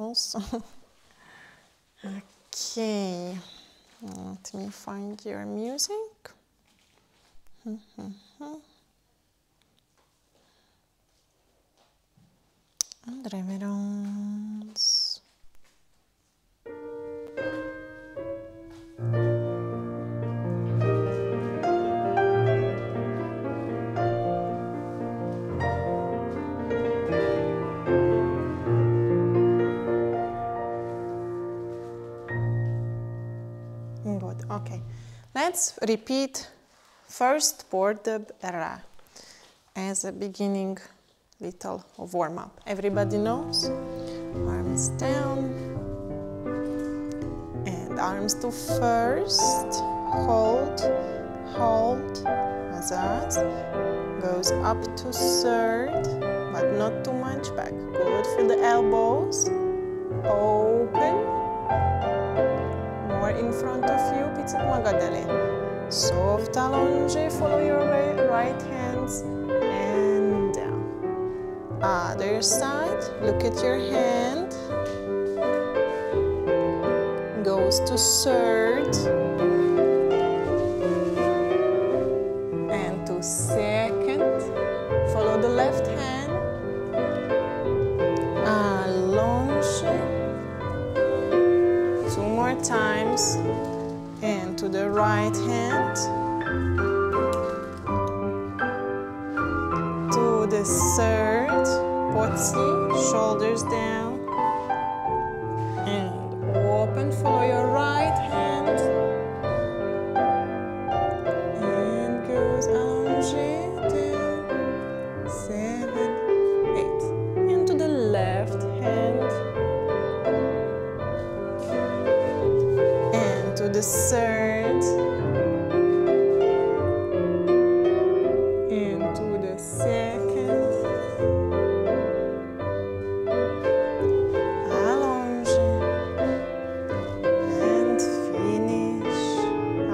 also. okay, let me find your music. and reverence. Let's repeat first port de bras as a beginning little warm up. Everybody knows? Arms down. And arms to first, hold, hold, massage, goes up to third, but not too much back. Good, feel the elbows, open, in front of you, picit magad elé. Soft allonge, follow your right hands and down. Other side, look at your hand. Goes to third. The third. And to the second. Allonge. And finish.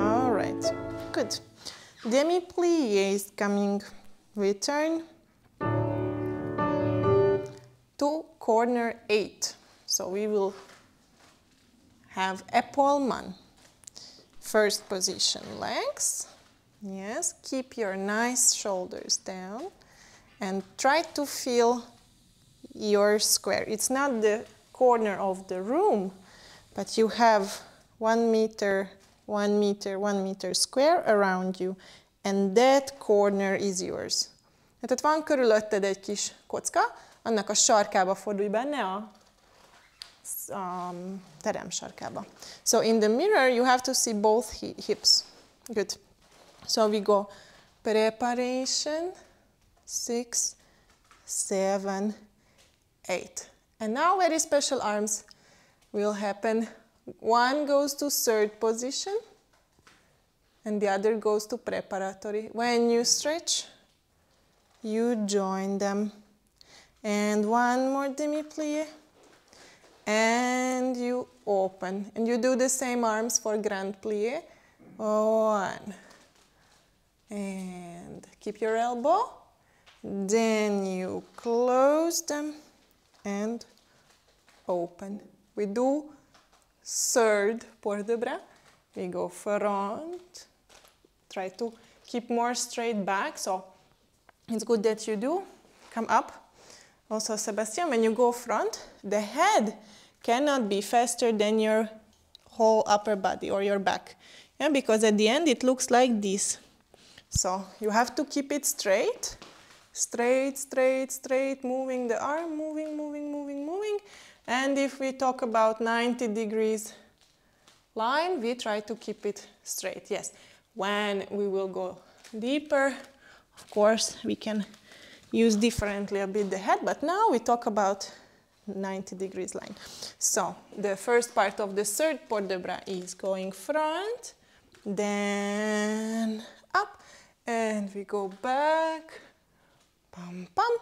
All right. Good. Demi plie is coming. Return to corner eight. So we will have a Epaulement. First position, legs. Yes, keep your nice shoulders down and try to feel your square. It's not the corner of the room, but you have one meter, one meter, one meter square around you, and that corner is yours. Tehát van körülötted egy kis kocka, annak a sarkába fordulj benne a um, terem sarkába. So in the mirror, you have to see both hi hips. Good. So we go preparation, six, seven, eight. And now very special arms will happen. One goes to third position and the other goes to preparatory. When you stretch, you join them. And one more demi-plie. And you open. And you do the same arms for grand plie. One. And keep your elbow. Then you close them and open. We do third port de bras. We go front. Try to keep more straight back. So it's good that you do. Come up. Also, Sebastian, when you go front, the head cannot be faster than your whole upper body or your back. Yeah, because at the end it looks like this. So you have to keep it straight. Straight, straight, straight, moving the arm, moving, moving, moving, moving. And if we talk about 90 degrees line, we try to keep it straight. Yes, when we will go deeper, of course, we can use differently a bit the head, but now we talk about 90 degrees line. So the first part of the third port de bras is going front, then up, and we go back, pam pam,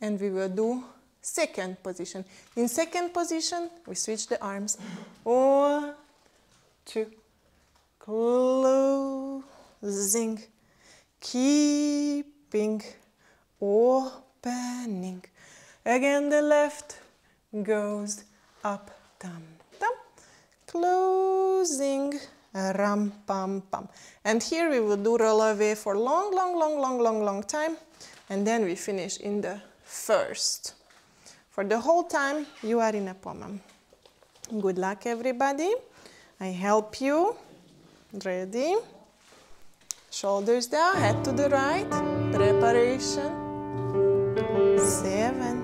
and we will do second position. In second position, we switch the arms. One, two, closing, keeping, opening. Again, the left goes up, tam, tam, closing, ram, pam, pam. And here we will do releve for long, long, long, long, long, long time. And then we finish in the first. For the whole time, you are in a poem. Good luck, everybody. I help you. Ready? Shoulders down, head to the right. Preparation. Seven,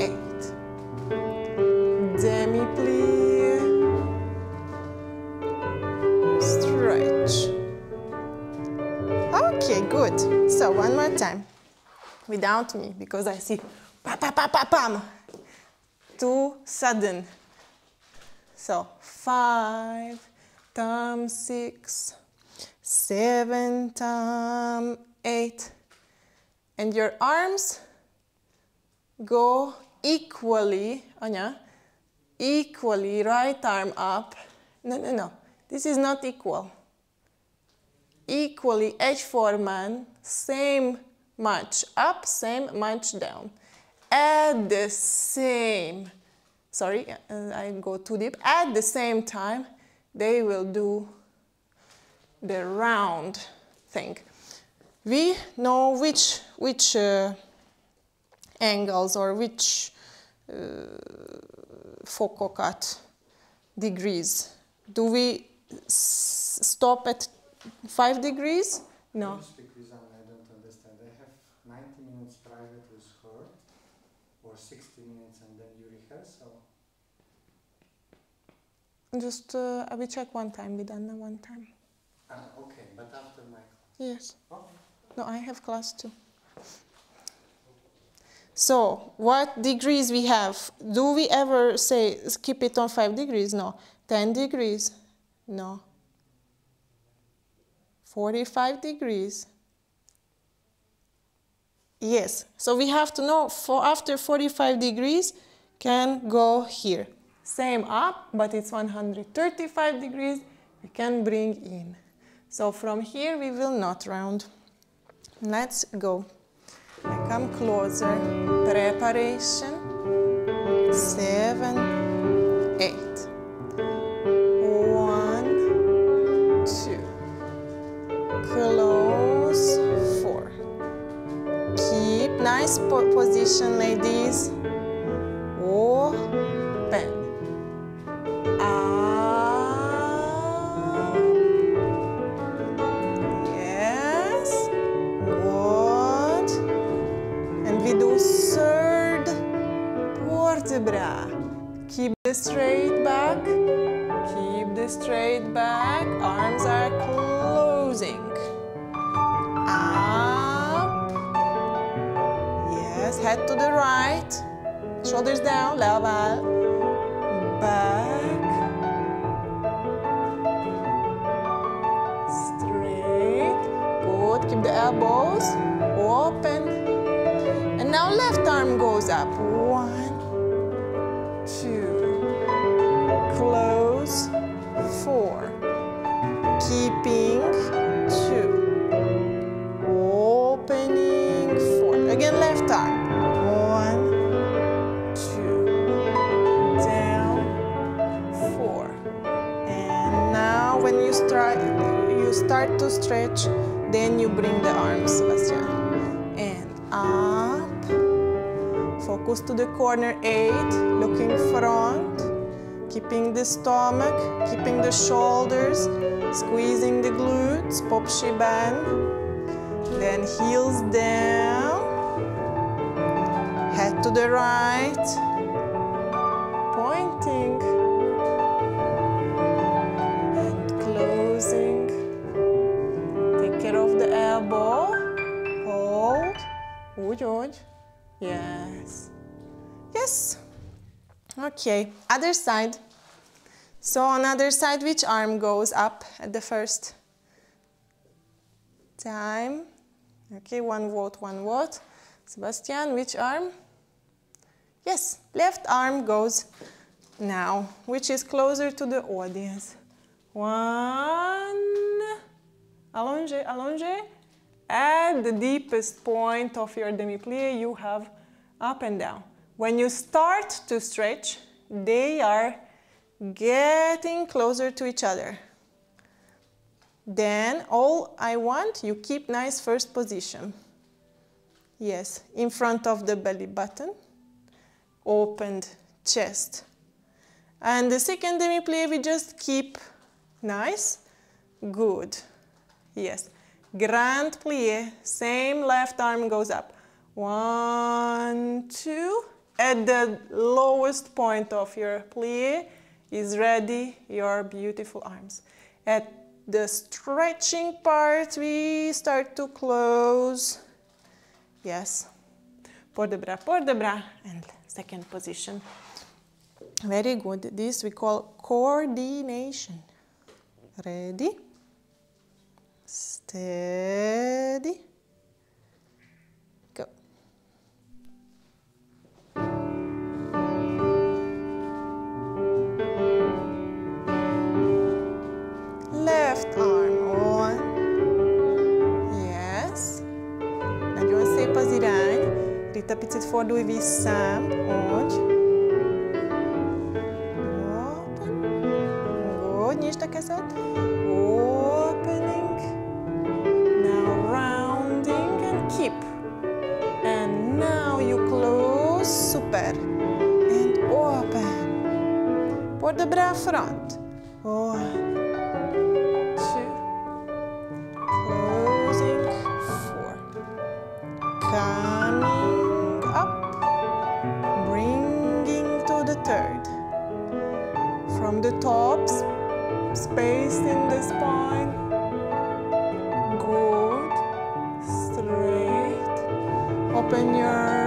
eight. Demi-plie. Stretch. Okay, good. So one more time. Without me, because I see pa pa pa pa pam. Too sudden. So five times six, seven times eight. And your arms go equally, Anya, equally, right arm up. No, no, no. This is not equal. Equally, H4 man, same much up, same much down. At the same, sorry, uh, I go too deep. At the same time, they will do the round thing. We know which, which uh, angles or which uh, cut degrees. Do we stop at 5 degrees? No. Degrees, I don't understand. I have 90 minutes private with her, or 60 minutes and then you rehearse, or? Just, uh, I will check one time with Anna one time. Ah, okay, but after my class. Yes. Okay. No, I have class too. So, what degrees we have? Do we ever say keep it on 5 degrees? No. 10 degrees? No. 45 degrees? Yes. So we have to know for after 45 degrees can go here. Same up, but it's 135 degrees. We can bring in. So from here we will not round. Let's go. I come closer. Preparation. Seven, eight. One, two. Close. Four. Keep nice po position, ladies. The stomach, keeping the shoulders, squeezing the glutes, popshi band. Then heels down. Head to the right. Pointing. And closing. Take care of the elbow. Hold. Úgy, úgy. Yes. Yes. Okay. Other side. So on other side, which arm goes up at the first time? Okay, one vote, one vote. Sebastian, which arm? Yes, left arm goes now, which is closer to the audience. One, allonge, allonge. At the deepest point of your demi-plie, you have up and down. When you start to stretch, they are getting closer to each other. Then all I want, you keep nice first position. Yes, in front of the belly button, opened chest. And the second demi-plie, we just keep nice, good. Yes, grand plie, same left arm goes up. One, two, at the lowest point of your plie is ready your beautiful arms. At the stretching part, we start to close. Yes. Port de bras, port de bras, and second position. Very good. This we call coordination. Ready? Steady. Left arm on. Yes. Nagyon szép az irány. Rita, picit fordulj vissza. Úgy. Open. Good. Nyisd a kezed. Opening. Now rounding and keep. And now you close. Super. And open. Put the bra front. One. Spine. Good. Straight. Open your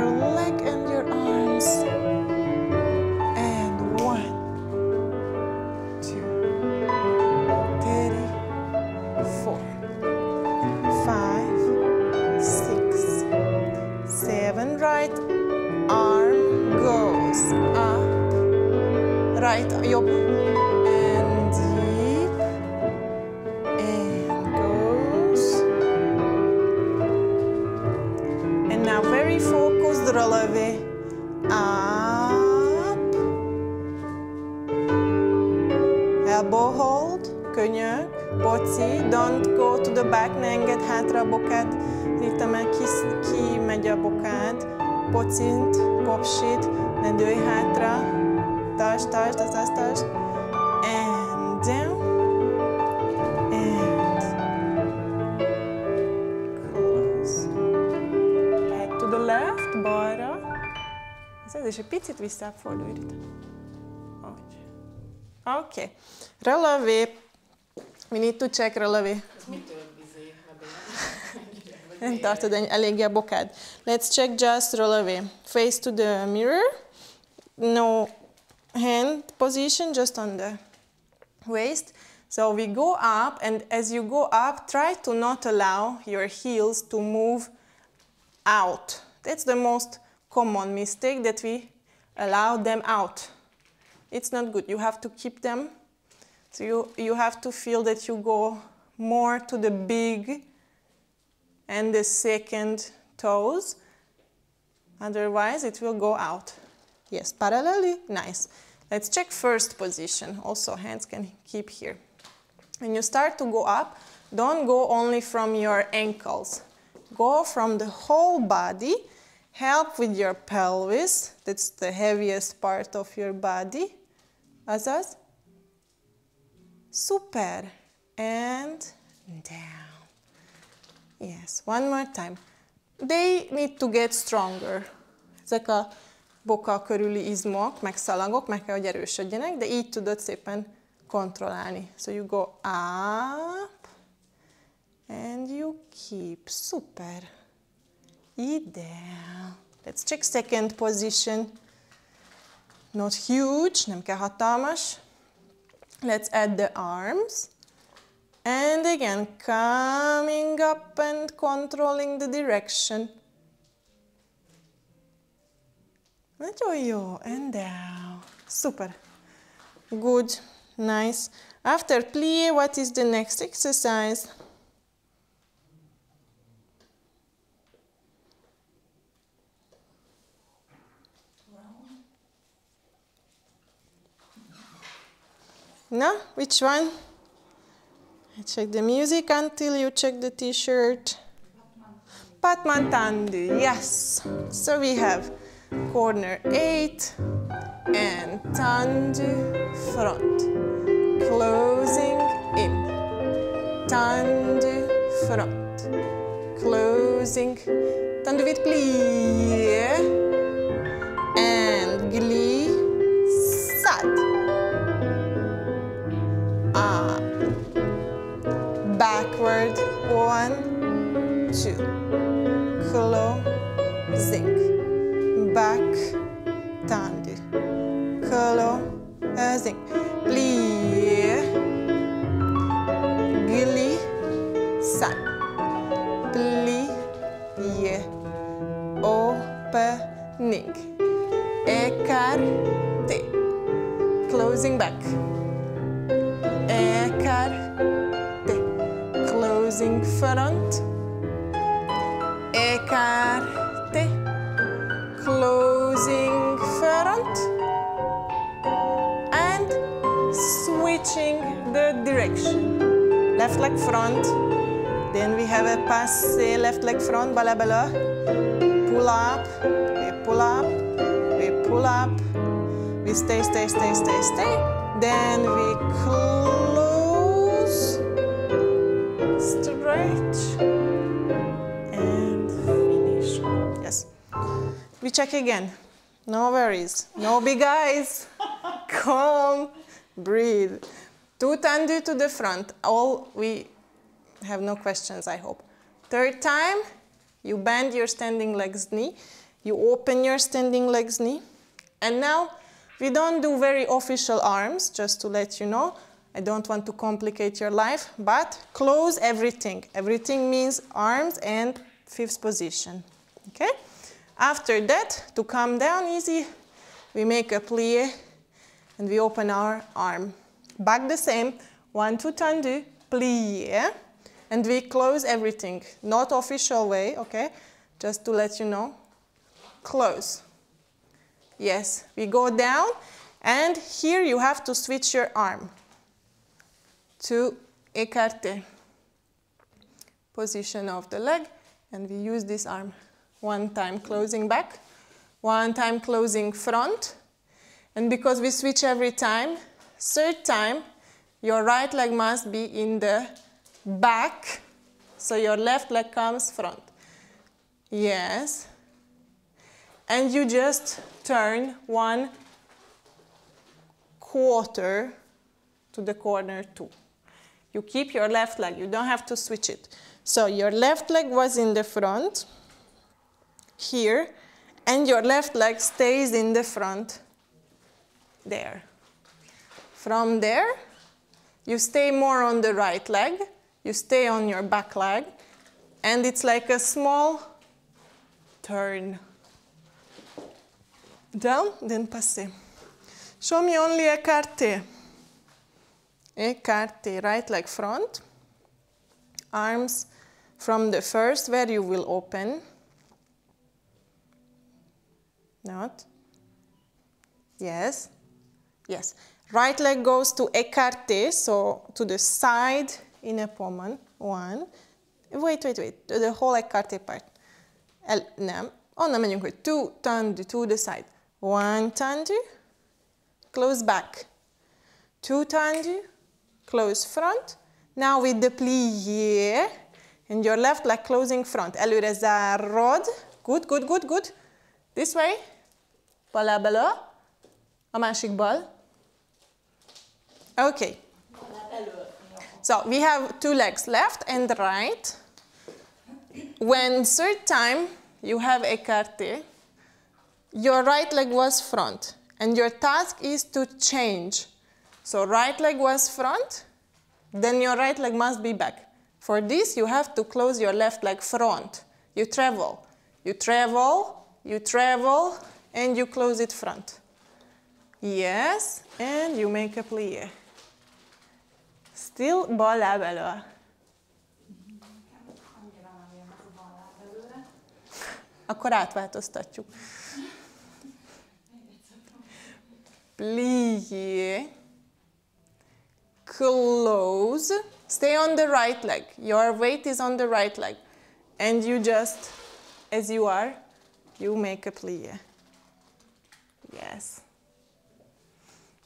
Pocint. Popsit. Ne dőlj hátra. Tartsd, tartsd, azaz tartsd. And down. And close. Head to the left, balra. Ez, és egy picit visszafordulj, Rita. Úgy. Okay. Relevé. We need to check relevé. Let's check just roll away. Face to the mirror. No hand position, just on the waist. So we go up, and as you go up, try to not allow your heels to move out. That's the most common mistake that we allow them out. It's not good. You have to keep them. So you, you have to feel that you go more to the big and the second toes. Otherwise, it will go out. Yes, parallelly, nice. Let's check first position. Also, hands can keep here. When you start to go up, don't go only from your ankles. Go from the whole body. Help with your pelvis. That's the heaviest part of your body. Azaz. Super. And down. Yes, one more time. They need to get stronger. Ezek a boka körüli izmok, meg szalagok meg kell, hogy erősödjenek, de így tudod szépen kontrollálni. So you go up, and you keep. Super. Ide. Let's check second position. Not huge, nem kell hatalmas. Let's add the arms. And again, coming up and controlling the direction. Nagyon jó. And down. Super. Good. Nice. After plie, what is the next exercise? No? Which one? Check the music until you check the t-shirt. Battement Tendu, yes. So we have corner 8 and Tendu front. Closing in. Tendu front. Closing. Tendu with plie. Two. Leg front. Then we have a passe left leg front, bala bala. Pull up, we pull up, we pull up. We stay, stay, stay, stay, stay. Then we close, stretch, and finish. Yes. We check again. No worries. No big eyes. Calm. Breathe. Two tendu to the front. All we have no questions, I hope. Third time, you bend your standing legs knee. You open your standing legs knee. And now, we don't do very official arms, just to let you know. I don't want to complicate your life, but close everything. Everything means arms and fifth position. Okay? After that, to come down easy, we make a plie and we open our arm. Back the same, one, two, tendu, plie, and we close everything. Not official way, okay? Just to let you know. Close. Yes, we go down, and here you have to switch your arm to écarté. Position of the leg, and we use this arm. One time closing back, one time closing front, and because we switch every time, third time, your right leg must be in the back, so your left leg comes front. Yes. And you just turn one quarter to the corner two. You keep your left leg, you don't have to switch it. So your left leg was in the front, here, and your left leg stays in the front, there. From there, you stay more on the right leg, you stay on your back leg, and it's like a small turn. Down, then passe. Show me only écarté. Écarté, right leg front. Arms from the first where you will open. Not. Yes. Yes. Right leg goes to écarté, so to the side in a pommel. One. Wait, wait, wait. The whole écarté part. El, nem. Onnan megyünk, hogy two, tendu, to the side. One tendu, close back. Two tendu, close front. Now with the plié, and your left leg closing front. Előre zárod. Good, good, good, good. This way. Bala, bala. A másik bal. Okay. So we have two legs, left and right. When third time you have écarté, your right leg was front, and your task is to change. So right leg was front, then your right leg must be back. For this, you have to close your left leg front. You travel, you travel, you travel, and you close it front. Yes, and you make a plie. Still bal elő. Akkor átváltoztatjuk. Plié. close. Stay on the right leg. Your weight is on the right leg. And you just, as you are, you make a plie. Yes.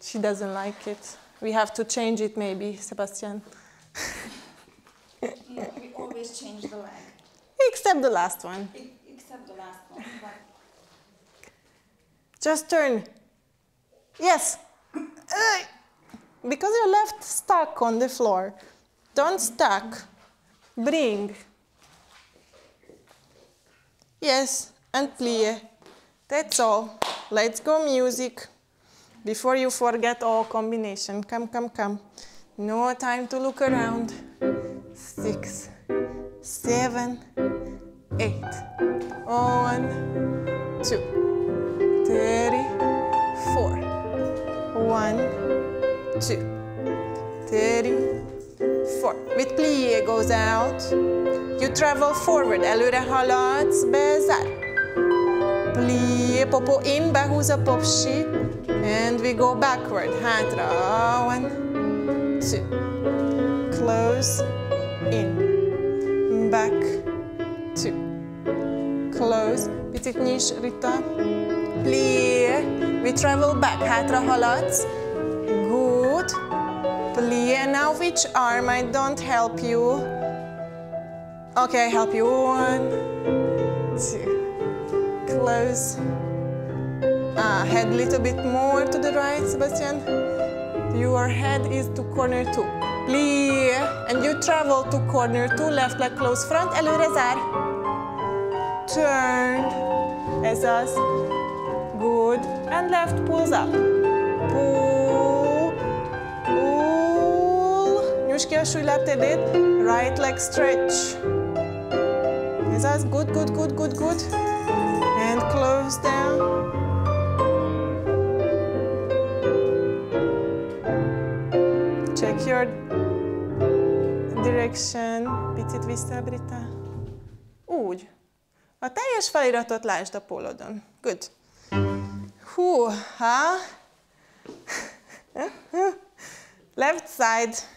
She doesn't like it. We have to change it maybe, Sebastian. Yeah, we always change the leg, Except the last one. except the last one. Just turn. Yes. Because you're left stuck on the floor. Don't stuck. Bring. Yes, and plie. That's all. Let's go music. Before you forget all combination. Come, come, come. No time to look around. Six, seven, eight. Oh, one, two thirty, four, one, two, thirty, four. With plie goes out. You travel forward, előre haladsz, bezár. Plie, popo in, behúz a popsi. And we go backward, hátra. One, two. Close, in. Back, two. Close. Picit nyis, Rita. Plie. We travel back. Hátra haladsz. Good. Plie. Now which arm? I don't help you. Okay, I help you. One, two. Close. Ah, head a little bit more to the right, Sebastian. Your head is to corner two. Plie. And you travel to corner two. Left leg close front. Előre zár. Turn. Ez az. Good. And left pulls up. Pull. Pull. Nyújts ki a súlylábtérét. Right leg stretch. Ez az. Good, good, good, good, good. And close down. Check your direction. Picit vissza, Brita. Úgy. A teljes feliratot lásd a pólodon. Good. Hú, ha. Left side.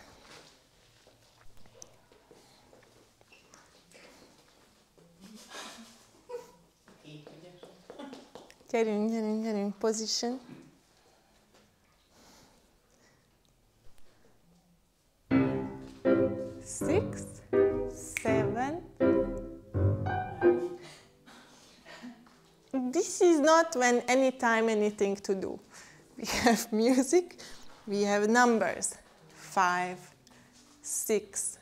Gyerünk, gyerünk, gyerünk. Position. Six, seven, this is not when anytime anything to do. We have music, we have numbers. Five, six,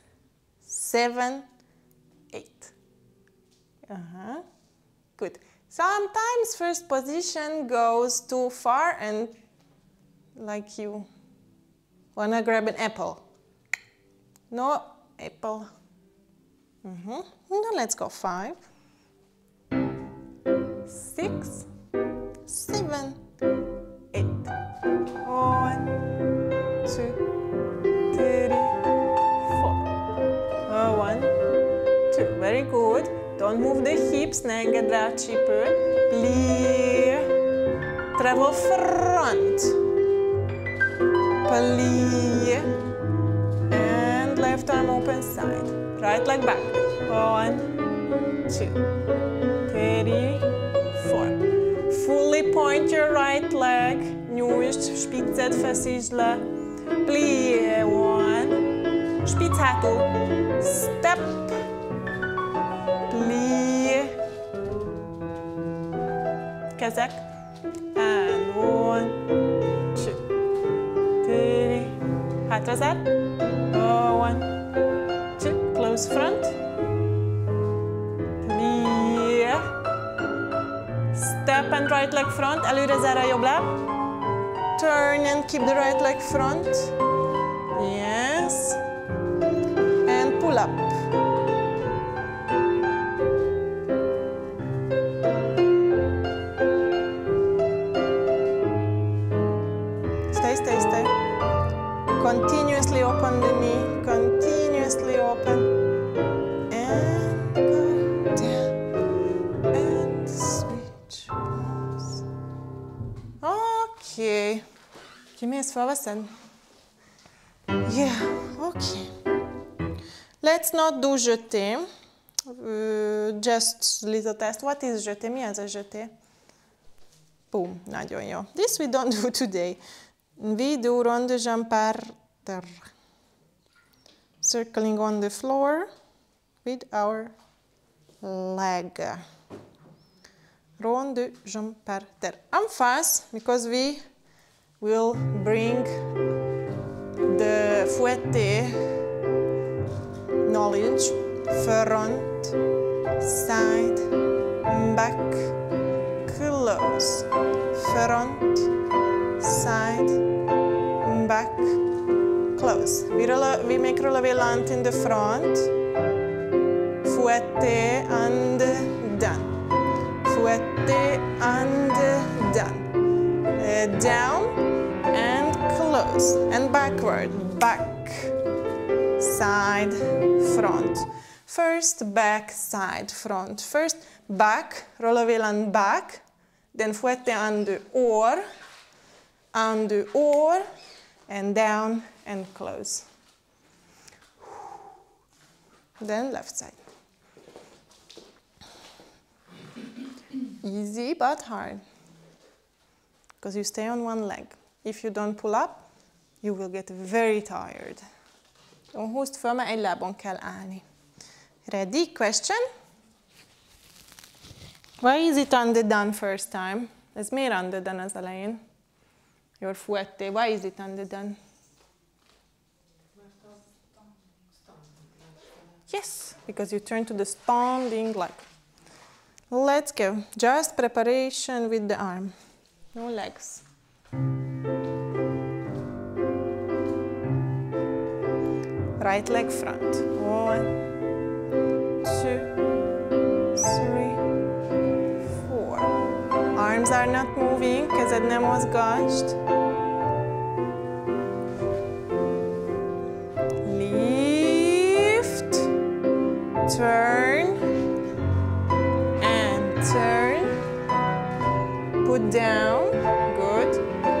seven, eight. Uh-huh. Good. Sometimes first position goes too far and like you wanna grab an apple. No apple. Mm-hmm. Now let's go five six, seven, eight. One, two, three, four. Uh, one, two. Very good. Don't move the hips, ne engedd rá a csípőt. Plie. Travel front. Plie. And left arm open side. Right leg back. One, two, three, four. Fully point your right leg. Nyújtsd, spiccet feszítsd le. Plie, one. Hátul. Step. Kezek. And one, two, three. Oh, one, two. Close front. Plie. Step and right leg front. Előre zár a jobb láb. Turn and keep the right leg front. Yes. And pull up. Oké. Kimész, felveszed? Yeah, okay. Let's not do jeté. Uh, just little test. What is jeté? Mi az a jeté? Boom, nagyon jó. This we don't do today. We do rond de jambe par terre. Circling on the floor with our leg. Rond de jambe par terre. I'm fast because we will bring the fouetté knowledge front, side, back, close, front, side, back, close. We, we make relevé in the front, fouetté and done. Fouetté and done. Uh, down and backward, back, side, front. First, back, side, front. First, back, relevé back, then on the or, the or, and down and close. Then left side. Easy but hard. Because you stay on one leg. If you don't pull up, you will get very tired. Jó, húzd föl, mert egy lábon kell állni. Ready? Question? Why is it en dedans first time? Ez miért en dedans az elején? Your fouetté. Why is it en dedans? Yes, because you turn to the standing leg. Let's go. Just preparation with the arm. No legs. Right leg front. One, two, three, four. Arms are not moving, kezed was mozgást. Lift, turn, and turn. Put down, good.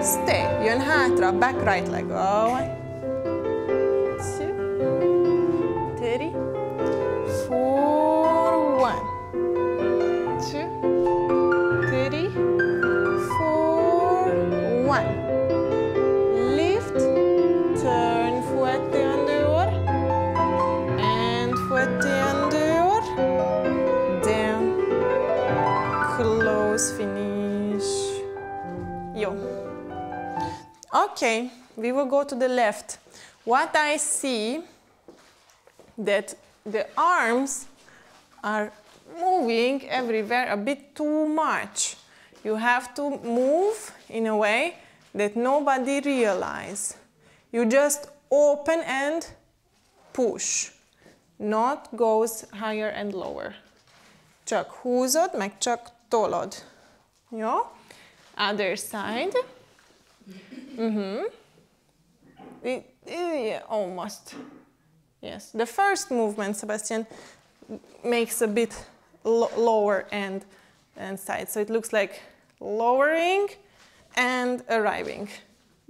Stay, hátra, back right leg. One, Okay, we will go to the left. What I see that the arms are moving everywhere a bit too much. You have to move in a way that nobody realize. You just open and push, not goes higher and lower. Csak húzod, meg csak tolod. Jó? Other side. Mm-hmm. Yeah, almost. Yes. The first movement, Sebastian, makes a bit lo- lower end and side. So it looks like lowering and arriving.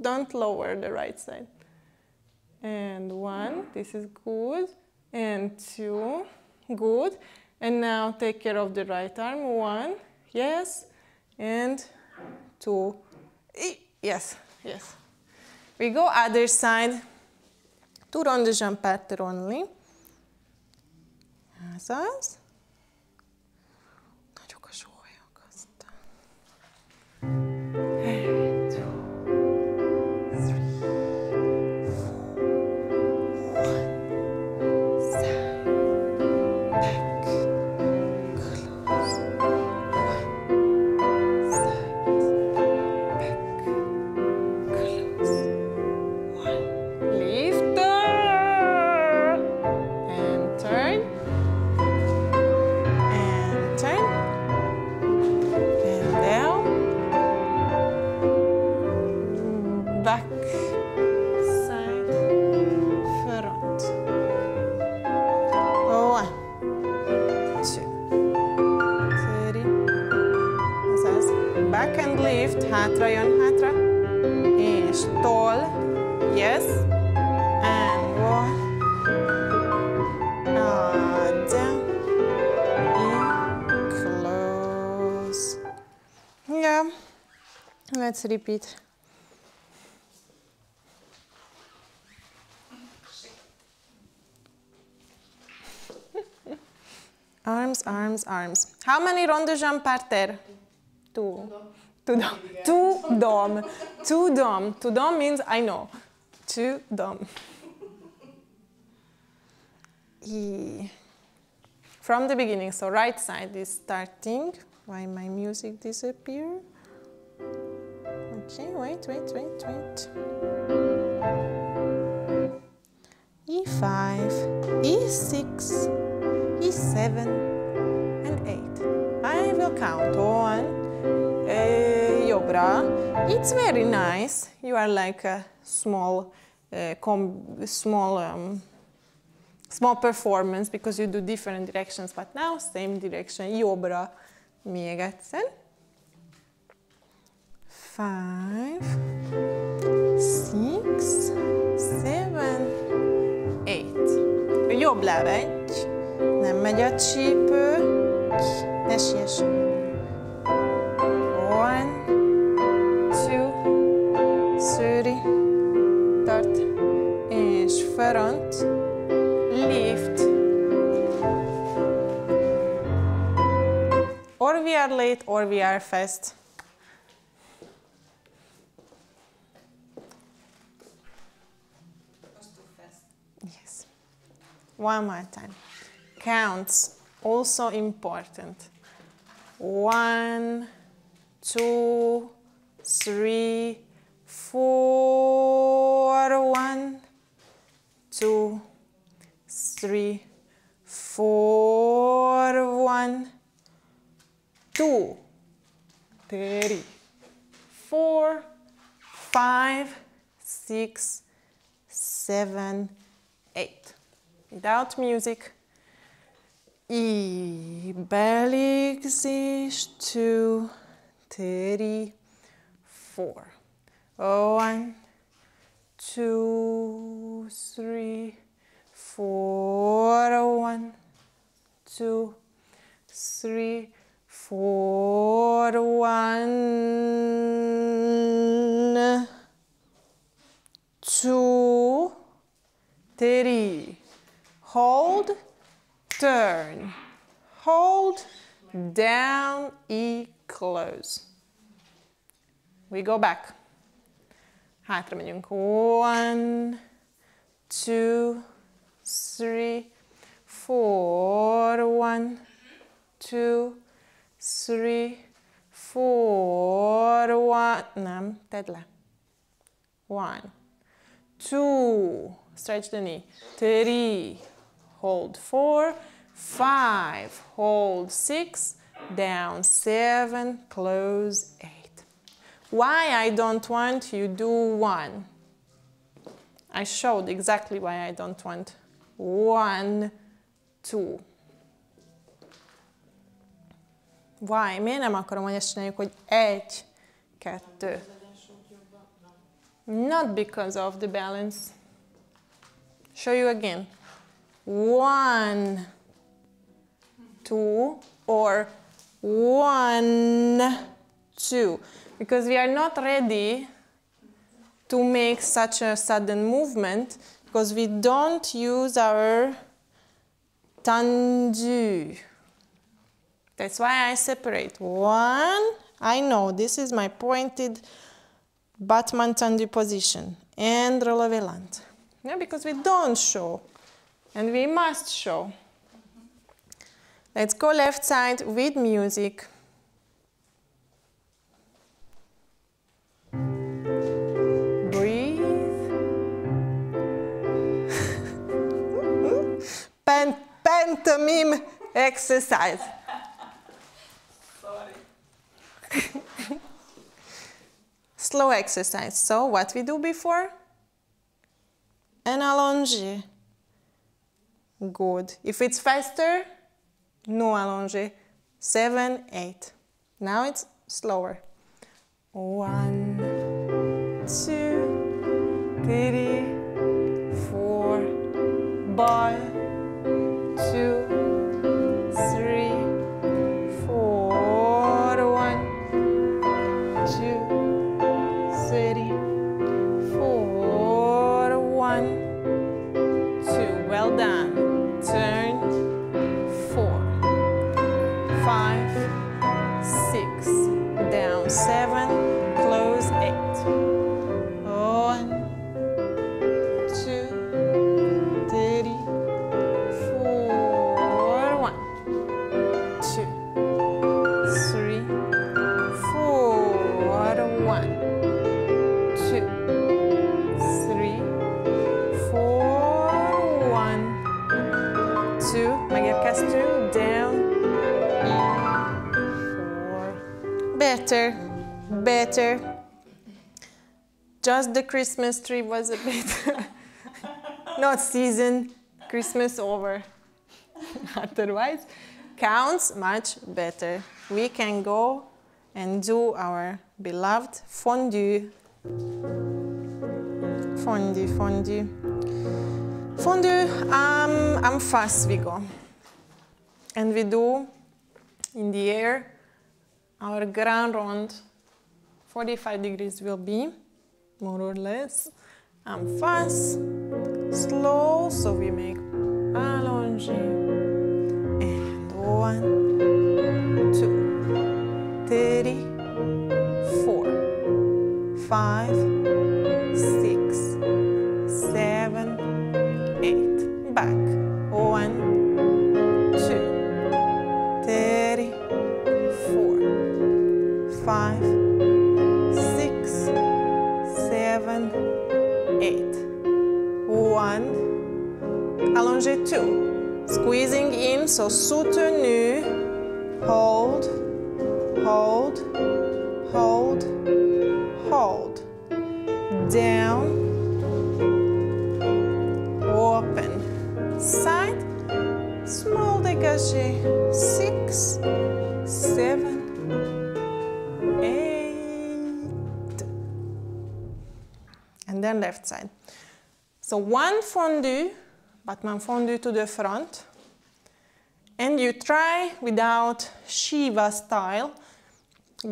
Don't lower the right side. And one, this is good. And two, good. And now take care of the right arm. One, yes. And two, yes, yes. We go other side. Two on the jump pattern only. Ez az. Nagyok a sólyok aztán. Repeat. arms, arms, arms. How many ronds de jambes par terre? Two. Two dom. Two dom. Two dom. Two dom means I know. Two dom. E. From the beginning, so right side is starting. Why my music disappear? Okay, wait, wait, wait, wait. E5, E6, E7, and 8. I will count on uh, your bra. It's very nice. You are like a small, uh, small, um, small performance because you do different directions, but now same direction. Jobbra még egyszer. Five, six, seven, eight. Jobb láb egy, nem megy a csípő, ne siess. One, two, three, tart, és front, lift. Or we are late or we are fast. One more time. Counts also important. One, two, three, four. One, two, three, four. One, two, three, four, five, six, seven, eight. Without music. E belixis two, three, four. Oh, oh, one, two, three, four. One, two, three, four. One, two, three. Hold, turn. Hold, down, E, close. We go back. Hátra megyünk. One, two, three, four. One, two, three, four. One. One, two, stretch the knee. Three, hold four, five, hold six, down seven, close eight. Why I don't want you do one? I showed exactly why I don't want one, two. Why? Miért nem akarom, hogy ezt csináljuk, hogy egy, kettő? Not because of the balance. Show you again. One, two, or one, two. Because we are not ready to make such a sudden movement because we don't use our tendu. That's why I separate. One, I know this is my pointed battement tendu position and relevé lent. Yeah, because we don't show and we must show. Let's go left side with music. Breathe. Pan pantomime exercise. Sorry. Slow exercise. So what we do before? An allonge. Good. If it's faster, no allonge. Seven, eight. Now it's slower. One, two, three, four. Better, better. Just the Christmas tree was a bit not season, Christmas over. Otherwise, counts much better. We can go and do our beloved fondu. Fondu, fondu. Fondu, um, I'm fast we go. And we do in the air our grand rond 45 degrees will be more or less. I'm fast slow so we make allonge. And one two three four five allonge two squeezing in so soutenu hold. Hold. Hold. Hold. Down. Open. Side. Small dégagé. Six. Seven. Eight. And then left side. So one fondu one fondue to the front and you try without Shiva style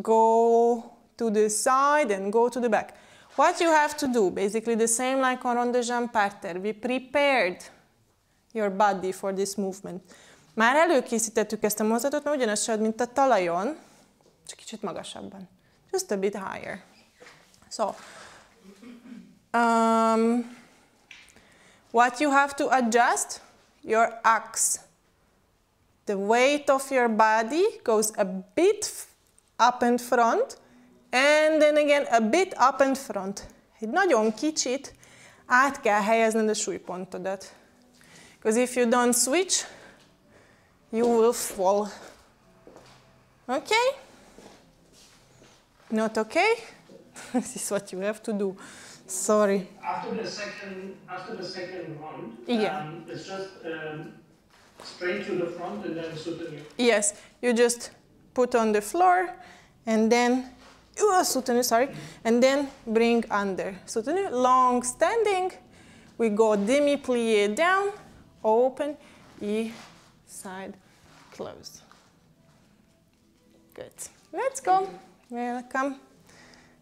go to the side and go to the back what you have to do basically the same like on rond de jambe parterre we prepared your body for this movement már előkészítettük ezt a mozgatot, mert ugyanazt csinálod, mint a talajon, csak kicsit magasabban. Just a bit higher. So, um, what you have to adjust? Your axe. The weight of your body goes a bit up and front, and then again a bit up and front. Egy nagyon kicsit át kell helyezned a súlypontodat. Because if you don't switch, you will fall. Okay? Not okay? this is what you have to do. Sorry. After the second, after the second round, Yeah. um, it's just um, straight to the front and then soutenu. Yes, you just put on the floor and then uh, soutenu, sorry, and then bring under. Soutenu, long standing. We go demi-plié down, open, e, side, close. Good. Let's go. Welcome.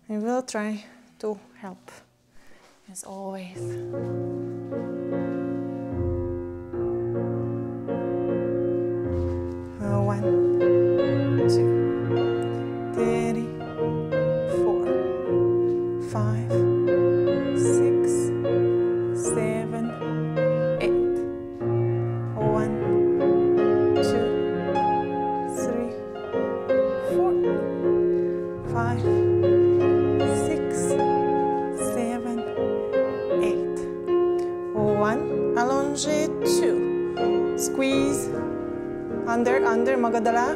I will try to help, as always. Uh, One, Squeeze, under, under, magadala.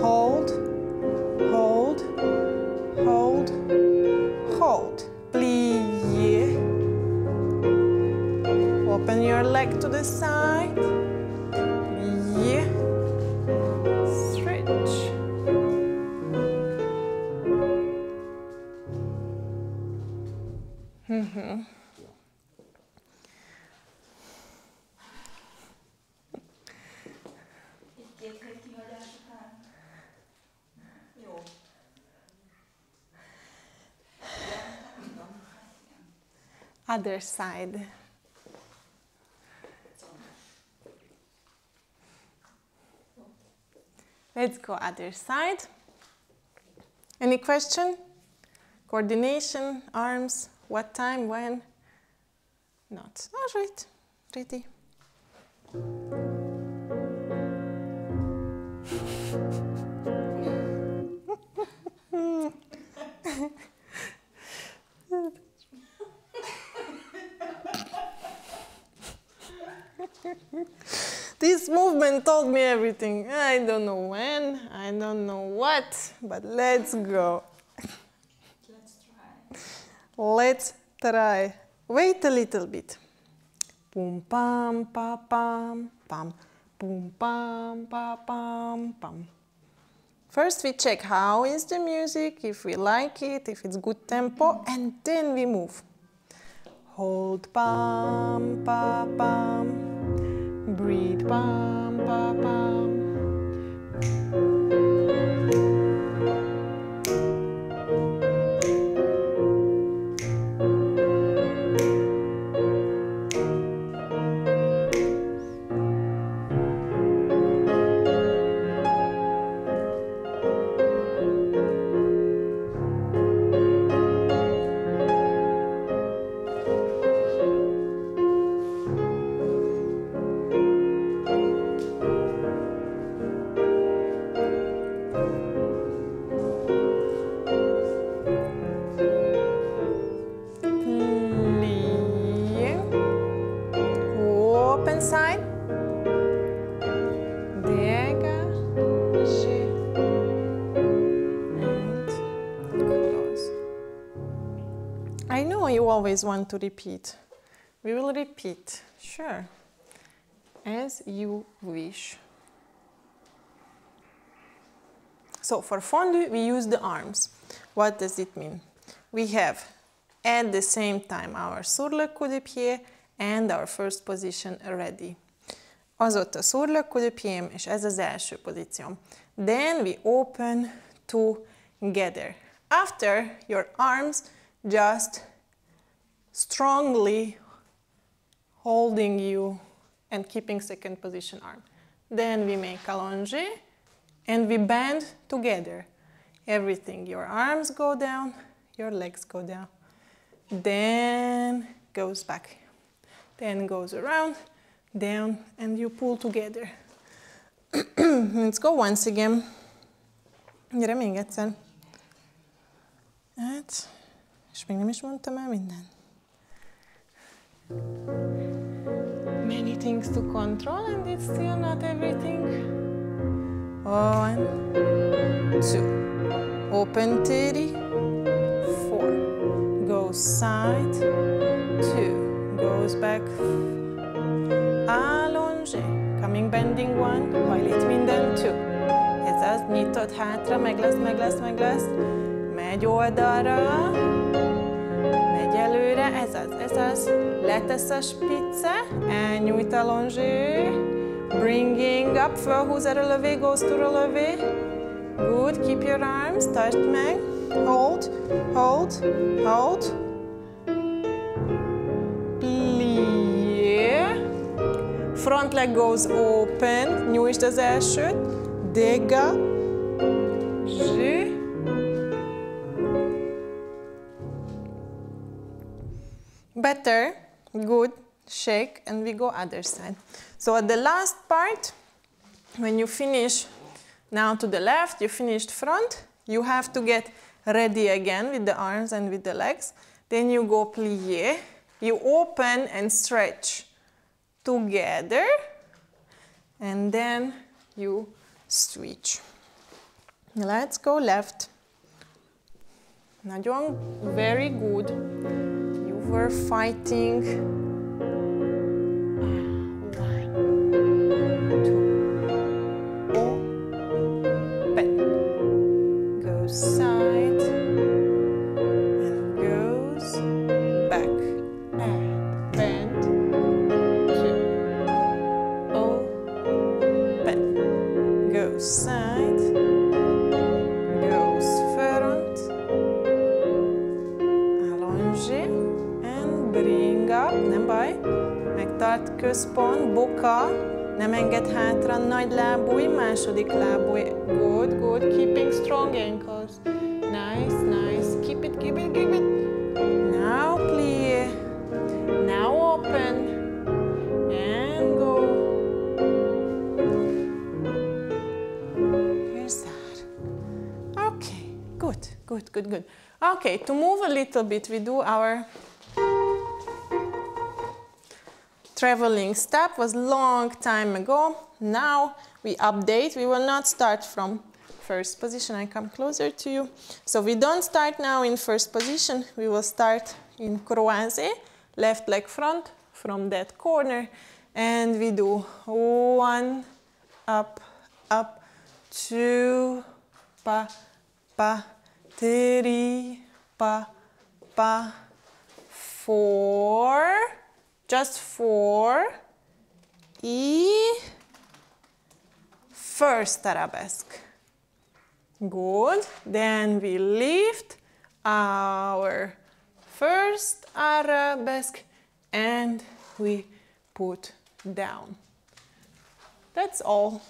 Hold, hold, hold, hold. Plié. Open your leg to the side. Plié. Stretch. Mhm. Other side. Let's go other side. Any question? Coordination, arms, what time, when? Not. Oh, All right, ready. This movement told me everything. I don't know when, I don't know what, but let's go. Let's try. Let's try. Wait a little bit. Pum pam pa pam pam. Pum pam pa pam pam. First we check how is the music, if we like it, if it's good tempo, and then we move. Hold pam pa pam. Breathe pam pa pam. Always want to repeat. We will repeat, sure, as you wish. So for fondu, we use the arms. What does it mean? We have at the same time our sur le cou-de-pied and our first position ready. Az ott a sur le cou-de-pied és ez az első pozícióm. Then we open together. After your arms just strongly holding you and keeping second position arm. Then we make a allongé and we bend together. Everything. Your arms go down, your legs go down. Then goes back. Then goes around, down, and you pull together. Let's go once again. Gyere még egyszer. Hát, és még nem is mondtam el minden. Many things to control and it's still not everything. One, two. Open titty. Four. Goes side. Two. Goes back. Allongé. Coming bending one. Hajlít minden. Two. Ez az. Nyitod hátra. Meg lesz, meg lesz, meg lesz. Megy oldalra. Megy előre. Ez az, ez az. Letesz a spitze. Elnyújt allongé. Bringing up, fölhúz erre a lövé, goes to a lövé. Good, keep your arms, tartsd meg. Hold, hold, hold. Plie. Front leg goes open, nyújtsd az elsőt. Dega. Zsü. Better, good, shake, and we go other side. So at the last part, when you finish now to the left, you finished front, you have to get ready again with the arms and with the legs. Then you go plie, you open and stretch together, and then you switch. Let's go left. Nagyon, very good. Were fighting. Központ, boka, nem enged hátra, nagy lábúj, második lábúj, good, good, keeping strong ankles, nice, nice, keep it, keep it, keep it, now plie, now open, and go, here's that, okay, good, good, good, good, okay, to move a little bit, we do our traveling step was long time ago. Now we update. We will not start from first position. I come closer to you. So we don't start now in first position. We will start in croisé, left leg front from that corner. And we do one, up, up, two, pa, pa, three, pa, pa, four, just for e, first arabesque. Good. Then we lift our first arabesque and we put down. That's all.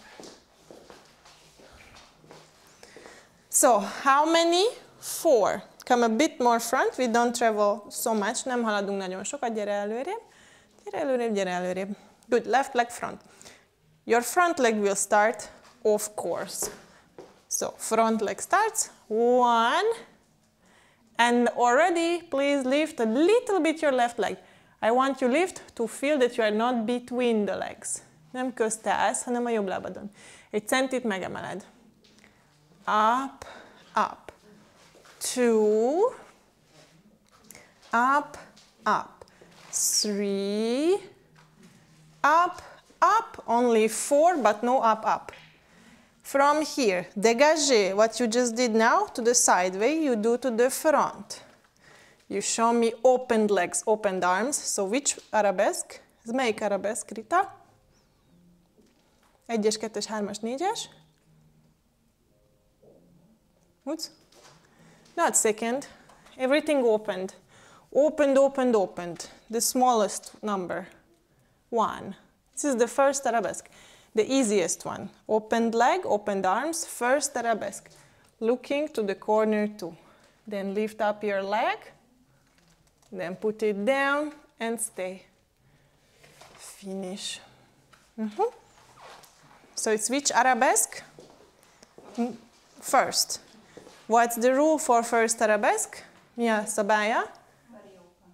So, how many? Four. Come a bit more front, we don't travel so much, nem haladunk nagyon sokat, gyere előrébb. Gyere előrébb, gyere előrébb. Good, left leg front. Your front leg will start, of course. So, front leg starts, one, and already please lift a little bit your left leg. I want you lift to feel that you are not between the legs. Nem közte állsz, hanem a jobb lábadon. Egy centit megemeled. Up, up. Two. Up, up. Three. Up, up. Only four, but no up, up. From here, dégagé, what you just did now, to the side way, you do to the front. You show me opened legs, opened arms. So which arabesque? Ez melyik arabesque, Rita? Egyes, kettes, hármas, négyes. What? Not second. Everything opened. Opened, opened, opened. The smallest number. One. This is the first arabesque. The easiest one. Opened leg, opened arms, first arabesque. Looking to the corner two. Then lift up your leg. Then put it down and stay. Finish. Mhm. So it's which arabesque? Mm, First. What's the rule for first arabesque? Mi a szabálya? Very open.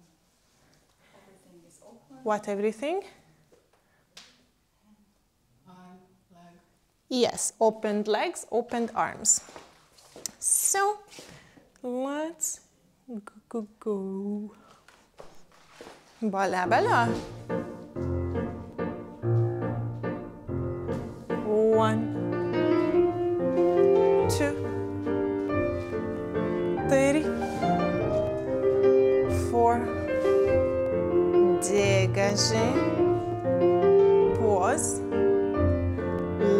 Everything What everything? Yes, opened legs, opened arms. So let's go, go, go. Bala, bala. One, Dégagé. Pause.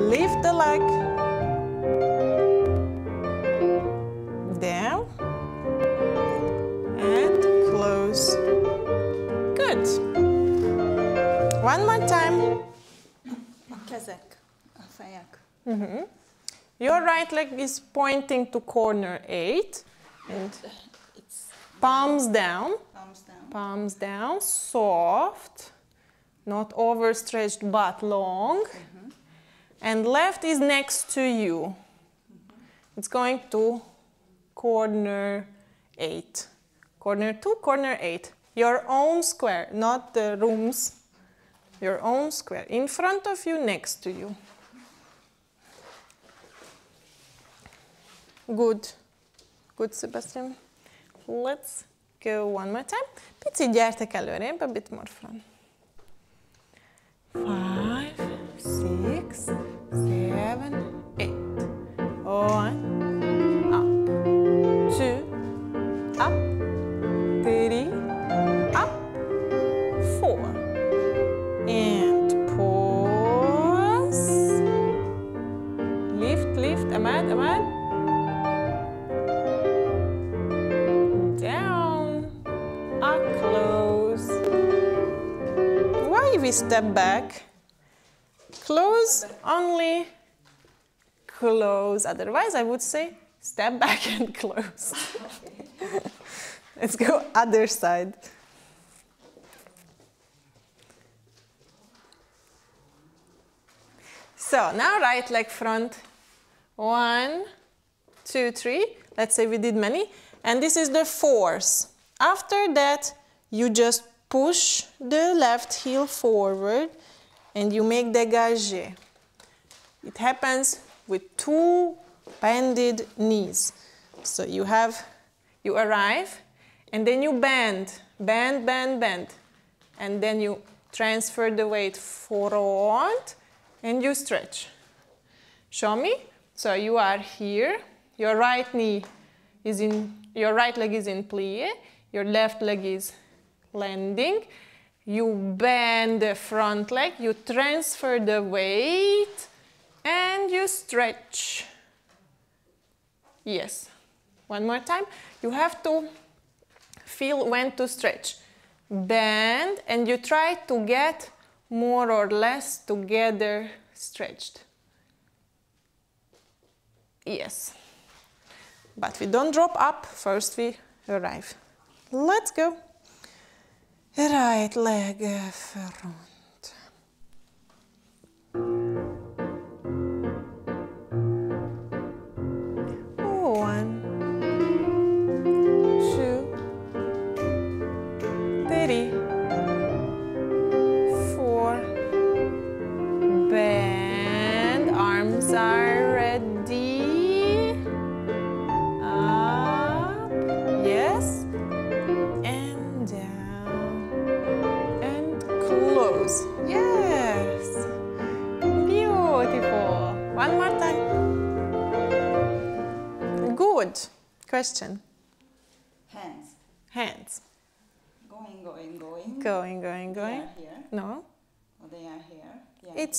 Lift the leg. Down. And close. Good. One more time. A kezek, a fejek. Mm-hmm. Your right leg is pointing to corner eight. And It's palms down. Palms down. Soft, not overstretched but long. Mm-hmm. And left is next to you. Mm-hmm. It's going to corner eight. Corner two, corner eight. Your own square, not the rooms. Your own square. In front of you, next to you. Good. Good, Sebastian. Let's go one more time. Picit gyertek előrébb, a bit step back? Close only close. Otherwise, I would say step back and close. Let's go other side. So now right leg front. One, two, three. Let's say we did many. And this is the fourth. After that, you just push the left heel forward and you make dégagé. It happens with two bended knees. So you have, you arrive and then you bend, bend, bend, bend. And then you transfer the weight forward and you stretch. Show me. So you are here, your right knee is in, your right leg is in plie, your left leg is landing. You bend the front leg, you transfer the weight, and you stretch. Yes. One more time. You have to feel when to stretch. Bend, and you try to get more or less together stretched. Yes. But we don't drop up, first we arrive. Let's go. Right leg front.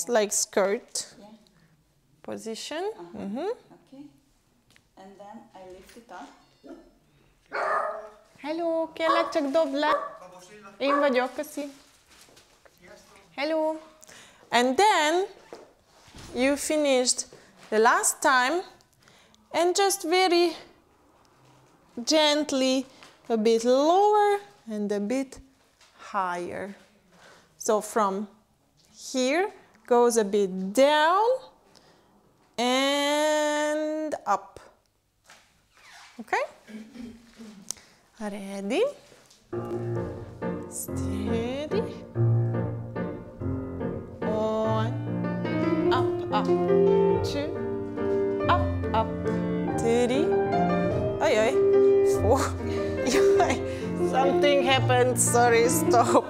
It's like skirt Yeah. position. Uh-huh. Mhm. Okay. And then I lift it up. Hello, kérlek csak dobd le. Én vagyok, köszi. Hello. And then you finished the last time and just very gently a bit lower and a bit higher. So from here goes a bit down and up. Okay? Ready? Steady. One. Up, up. Two. Up, up. Three. Oi, oi. Four. Something happened. Sorry, stop.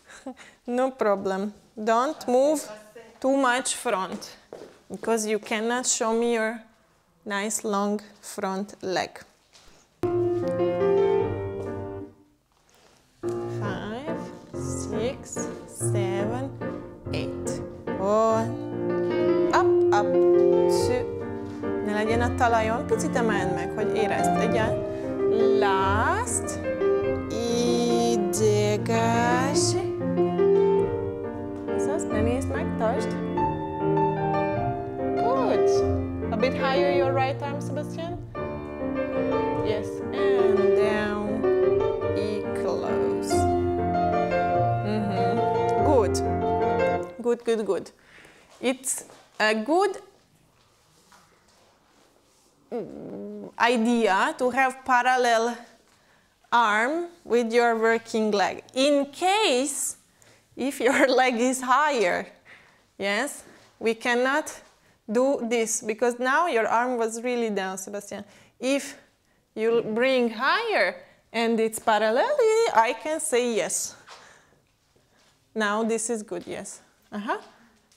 no problem. Don't move too much front because you cannot show me your nice long front leg. five, six, seven, eight. One, up, up, two. Ne legyen a talajon, picit emeld meg, hogy érezd. Legyen last, Azaz, ne nézd meg, tartsd. Good. A bit higher your right arm, Sebastian. Yes, and down. E close. Mhm. Good. Good, good, good. It's a good mm, idea to have parallel arm with your working leg. In case if your leg is higher, yes, we cannot do this because now your arm was really down, Sebastian. If you bring higher and it's parallel, I can say yes. Now this is good, yes. Uh-huh.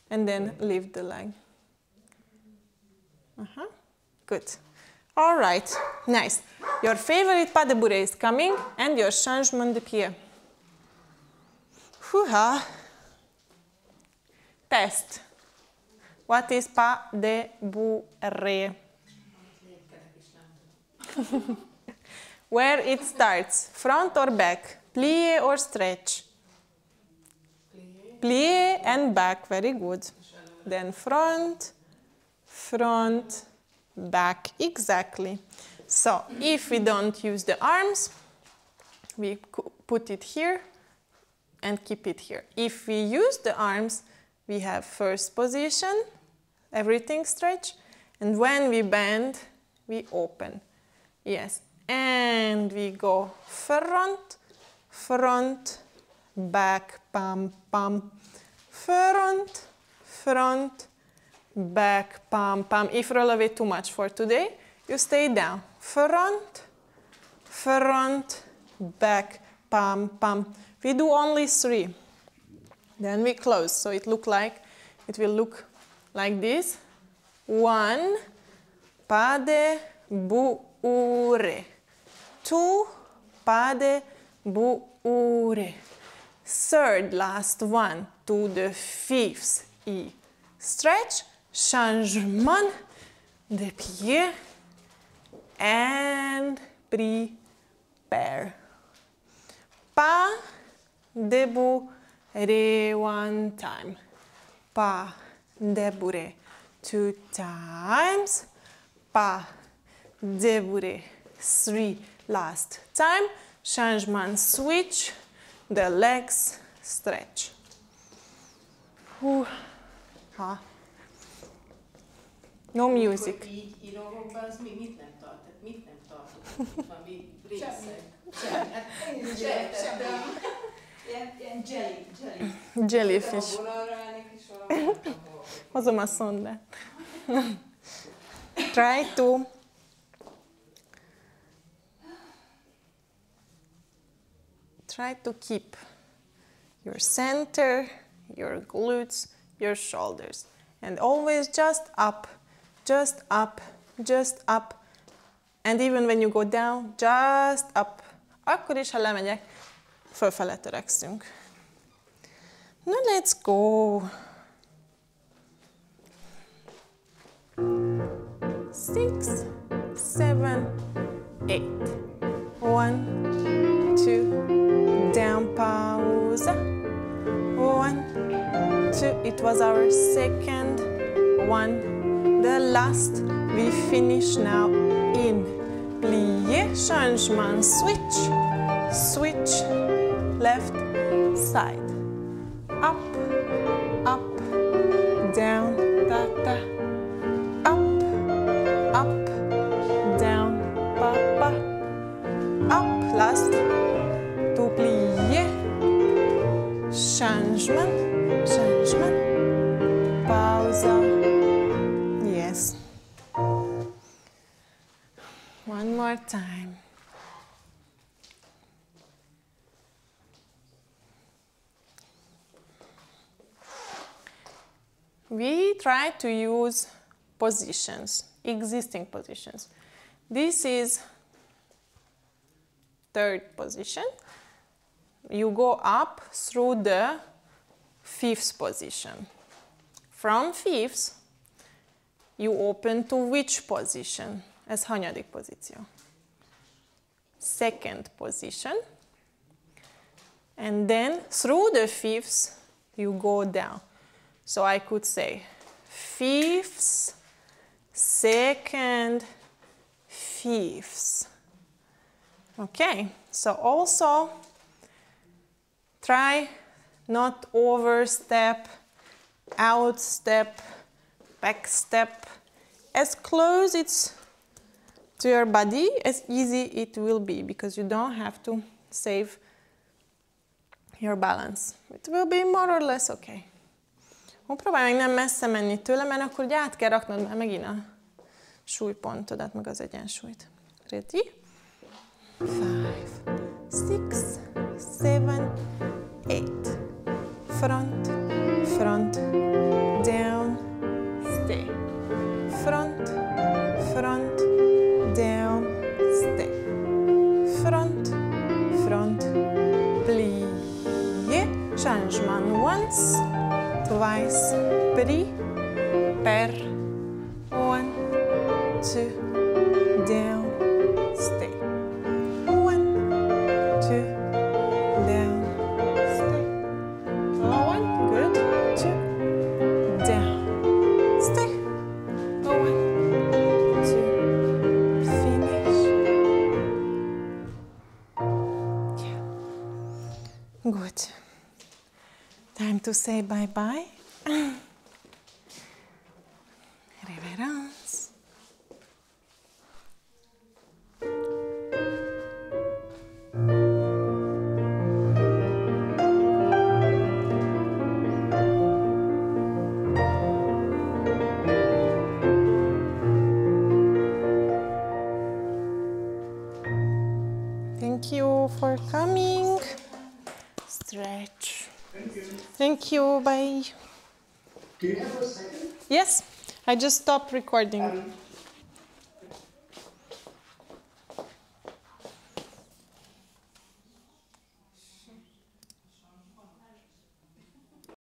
And then lift the leg. Uh-huh. Good. All right, nice. Your favorite pas de bourrée is coming and your changement de pied. Hoo-ha. Test. What is pas de bourrée? Where it starts, front or back, plie or stretch? Plie and back, very good. Then front, front, back, exactly. So if we don't use the arms, we put it here and keep it here. If we use the arms, we have first position, everything stretch, and when we bend, we open. Yes, and we go front, front, back, pam, pam. Front, front, back, pam, pam. If roll away too much for today, you stay down. Front, front, back, pam, pam. We do only three. Then we close. So it look like, it will look like this. One, pade, bu, ure. Two, pade, bu, ure. Third, last one, to the fifth E. Stretch, changement de pied, and prepare. Pas, debout, re one time. Pas, debout, re two times. Pas, debout, re three last time. Changement switch, the legs stretch. Hú, ha. No music. Így írok be, az mi, mit nem tart? Tehát mit nem tartok? Valami részeg. Semmi. Hát én is sejtettem. Ilyen, ilyen jelly, jelly. Jellyfish. Hozom a szondát. Try to try to keep your center, your glutes, your shoulders. And always just up, just up, just up. And even when you go down, just up. Akkor is, ha lemegyek, fölfele törekszünk. Na, let's go. six, seven, eight. One, two, down, pause. One, two, it was our second one. The last, we finish now in plie, changement, switch, switch, left side. Up, up, down, ta, ta, up, up, down, pa, pa, up, last, to plier, changement, changement, pause, yes. One more time. We try to use positions, existing positions. This is third position. You go up through the fifth position. From fifth, you open to which position? Ez hanyadik pozíció? Second position. And then through the fifth, you go down. So I could say fifth, second, fifth. Okay, so also try not overstep, outstep, backstep. As close it's to your body as easy it will be because you don't have to save your balance. It will be more or less okay. Ó, próbálj meg nem messze menni tőle, mert akkor ugye át kell raknod már megint a súlypontodat, meg az egyensúlyt. Ready? Five, six, seven, eight. Front, front, down, stay. Front, front, down, stay. Front, front, plie. Changement once, Lais. Pri. Per. To say bye bye. I just stopped recording. Um,